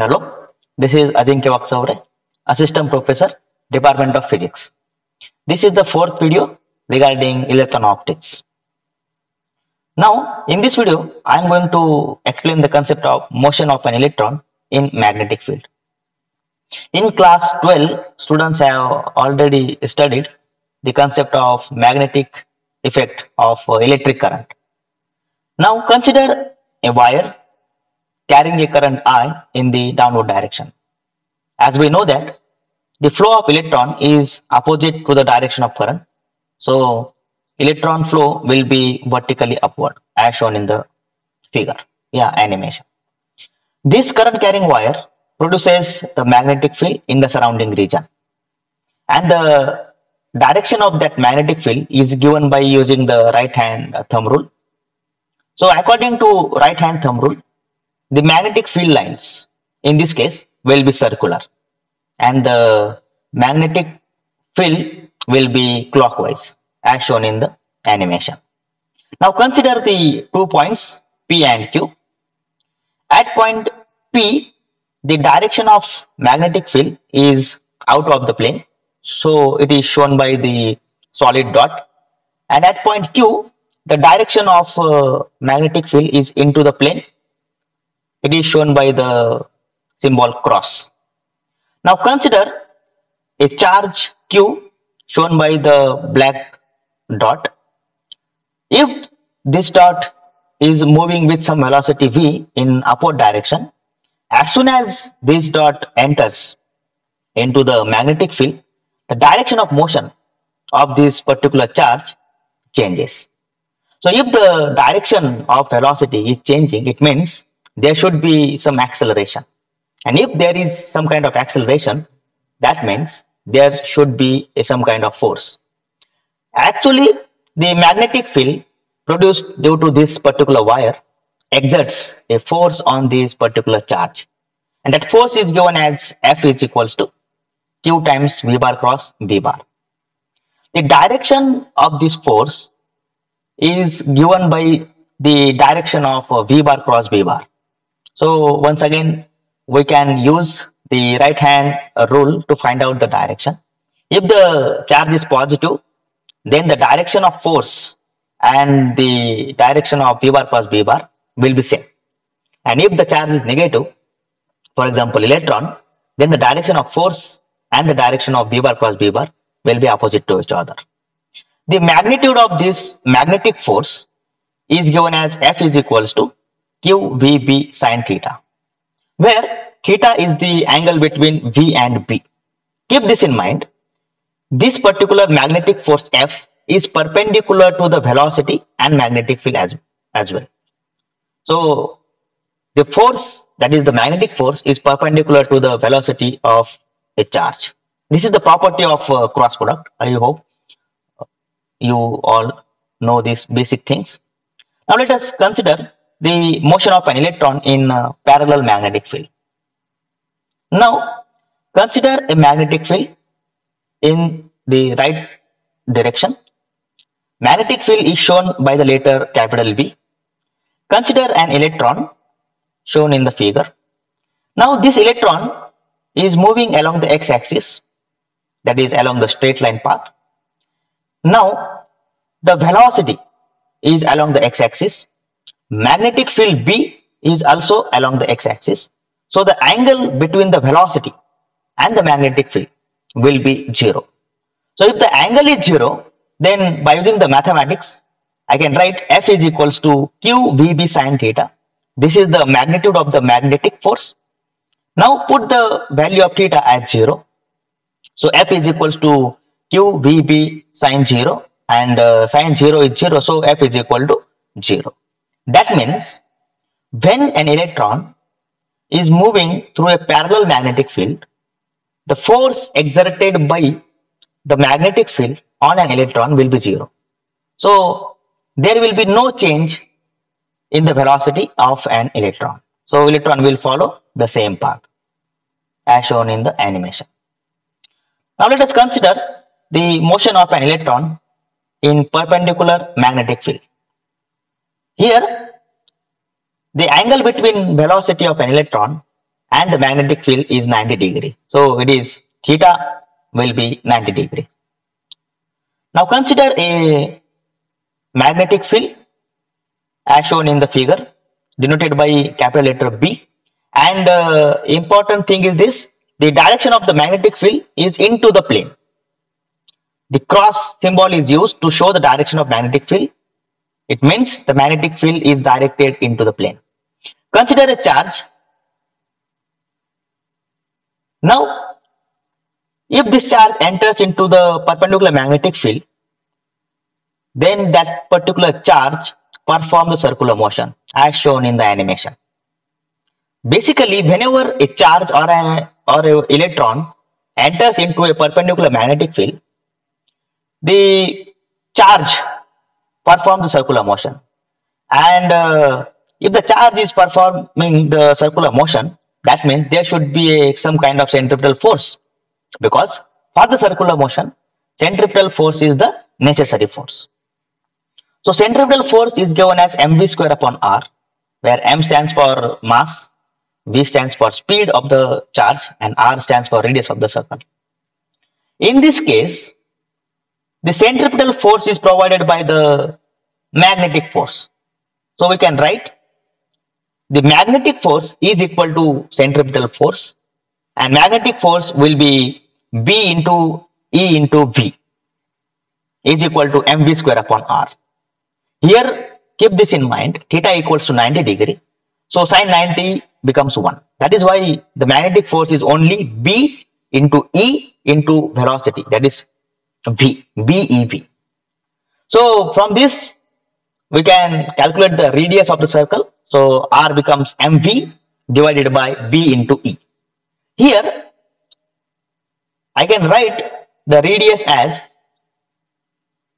Hello, this is Ajinkya Vaksavre, Assistant Professor, Department of Physics. This is the fourth video regarding electron optics. Now, in this video, I am going to explain the concept of motion of an electron in magnetic field. In class 12, students have already studied the concept of magnetic effect of electric current. Now, consider a wire carrying a current I in the downward direction. As we know that the flow of electron is opposite to the direction of current. So electron flow will be vertically upward as shown in the figure. Yeah, animation. This current carrying wire produces the magnetic field in the surrounding region. And the direction of that magnetic field is given by using the right hand thumb rule. So according to right hand thumb rule, the magnetic field lines in this case will be circular and the magnetic field will be clockwise as shown in the animation. Now consider the two points P and Q. At point P, the direction of magnetic field is out of the plane. So it is shown by the solid dot. And at point Q, the direction of uh, magnetic field is into the plane it is shown by the symbol cross. Now consider a charge Q shown by the black dot. If this dot is moving with some velocity v in upward direction, as soon as this dot enters into the magnetic field, the direction of motion of this particular charge changes. So if the direction of velocity is changing, it means there should be some acceleration. And if there is some kind of acceleration, that means there should be a, some kind of force. Actually, the magnetic field produced due to this particular wire exerts a force on this particular charge. And that force is given as F is equals to Q times V bar cross B bar. The direction of this force is given by the direction of V bar cross B bar. So once again, we can use the right hand rule to find out the direction. If the charge is positive, then the direction of force and the direction of V bar plus V bar will be same. And if the charge is negative, for example, electron, then the direction of force and the direction of V bar plus V bar will be opposite to each other. The magnitude of this magnetic force is given as F is equals to QVB sine theta, where theta is the angle between V and B. Keep this in mind. This particular magnetic force F is perpendicular to the velocity and magnetic field as, as well. So the force that is the magnetic force is perpendicular to the velocity of a charge. This is the property of uh, cross product. I hope you all know these basic things. Now let us consider the motion of an electron in a parallel magnetic field. Now, consider a magnetic field in the right direction. Magnetic field is shown by the letter capital B. Consider an electron shown in the figure. Now, this electron is moving along the x-axis, that is along the straight line path. Now, the velocity is along the x-axis magnetic field B is also along the x-axis. So the angle between the velocity and the magnetic field will be 0. So if the angle is 0, then by using the mathematics, I can write F is equals to QVB sine theta. This is the magnitude of the magnetic force. Now put the value of theta at 0. So F is equals to QVB sine 0 and uh, sine 0 is 0. So F is equal to 0. That means when an electron is moving through a parallel magnetic field, the force exerted by the magnetic field on an electron will be zero. So there will be no change in the velocity of an electron. So electron will follow the same path as shown in the animation. Now let us consider the motion of an electron in perpendicular magnetic field. Here, the angle between velocity of an electron and the magnetic field is 90 degree. So it is theta will be 90 degree. Now consider a magnetic field as shown in the figure denoted by capital letter B and uh, important thing is this the direction of the magnetic field is into the plane. The cross symbol is used to show the direction of magnetic field. It means the magnetic field is directed into the plane. Consider a charge. Now, if this charge enters into the perpendicular magnetic field, then that particular charge performs the circular motion as shown in the animation. Basically, whenever a charge or an or a electron enters into a perpendicular magnetic field, the charge performs the circular motion. And uh, if the charge is performing the circular motion, that means there should be a, some kind of centripetal force because for the circular motion, centripetal force is the necessary force. So centripetal force is given as mv square upon r, where m stands for mass, v stands for speed of the charge, and r stands for radius of the circle. In this case, the centripetal force is provided by the magnetic force. So we can write the magnetic force is equal to centripetal force and magnetic force will be B into E into V is equal to mv square upon r. Here keep this in mind theta equals to 90 degree so sine 90 becomes 1 that is why the magnetic force is only B into E into velocity that is BEV. So from this, we can calculate the radius of the circle. So R becomes MV divided by B into E. Here, I can write the radius as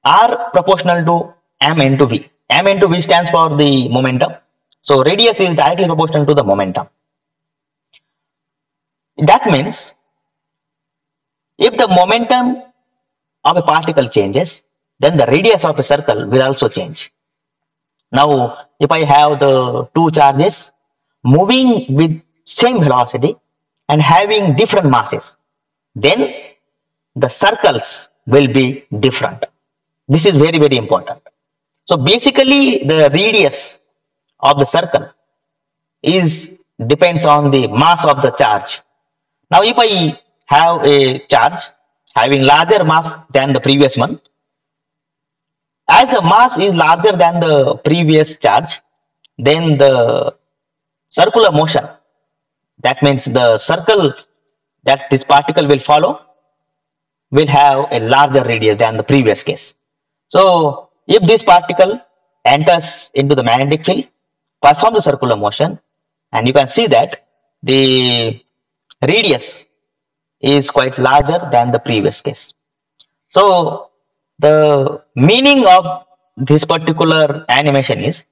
R proportional to M into V. M into V stands for the momentum. So radius is directly proportional to the momentum. That means if the momentum of a particle changes, then the radius of a circle will also change. Now, if I have the two charges moving with same velocity and having different masses, then the circles will be different. This is very, very important. So basically the radius of the circle is depends on the mass of the charge. Now if I have a charge having larger mass than the previous one. As the mass is larger than the previous charge, then the circular motion, that means the circle that this particle will follow, will have a larger radius than the previous case. So, if this particle enters into the magnetic field, performs the circular motion, and you can see that the radius is quite larger than the previous case. So the meaning of this particular animation is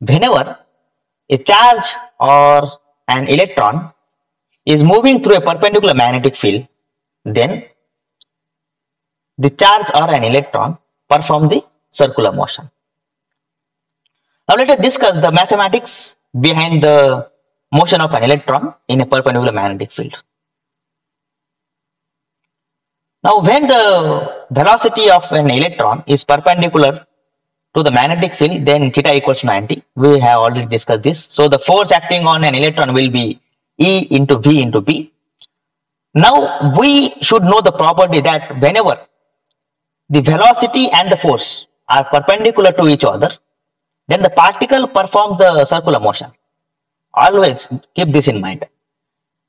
whenever a charge or an electron is moving through a perpendicular magnetic field, then the charge or an electron perform the circular motion. Now let us discuss the mathematics behind the motion of an electron in a perpendicular magnetic field. Now, when the velocity of an electron is perpendicular to the magnetic field, then theta equals 90. We have already discussed this. So, the force acting on an electron will be E into V into B. Now, we should know the property that whenever the velocity and the force are perpendicular to each other, then the particle performs the circular motion. Always keep this in mind.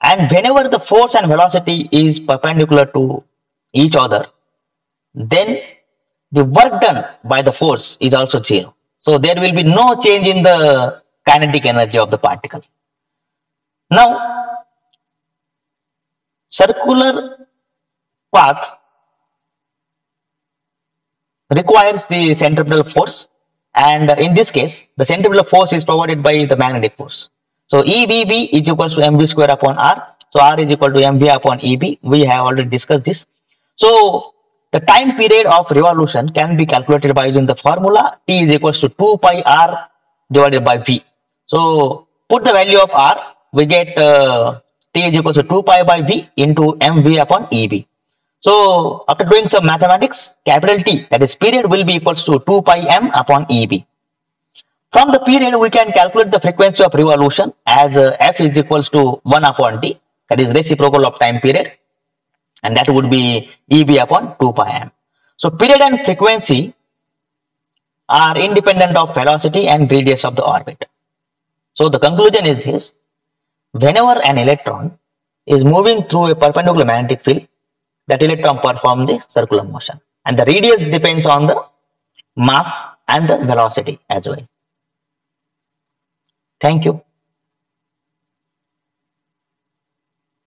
And whenever the force and velocity is perpendicular to each other, then the work done by the force is also zero. So there will be no change in the kinetic energy of the particle. Now, circular path requires the centripetal force and in this case the centripetal force is provided by the magnetic force. So EBB is equal to mv square upon r. So r is equal to mv upon EB. We have already discussed this. So the time period of revolution can be calculated by using the formula T is equals to 2 pi R divided by V. So put the value of R, we get uh, T is equals to 2 pi by V into mv upon EB. So after doing some mathematics, capital T, that is period will be equals to 2 pi m upon EB. From the period, we can calculate the frequency of revolution as uh, f is equals to 1 upon t, that is reciprocal of time period, and that would be EB upon 2 pi m. So period and frequency are independent of velocity and radius of the orbit. So the conclusion is this, whenever an electron is moving through a perpendicular magnetic field, that electron performs the circular motion and the radius depends on the mass and the velocity as well. Thank you.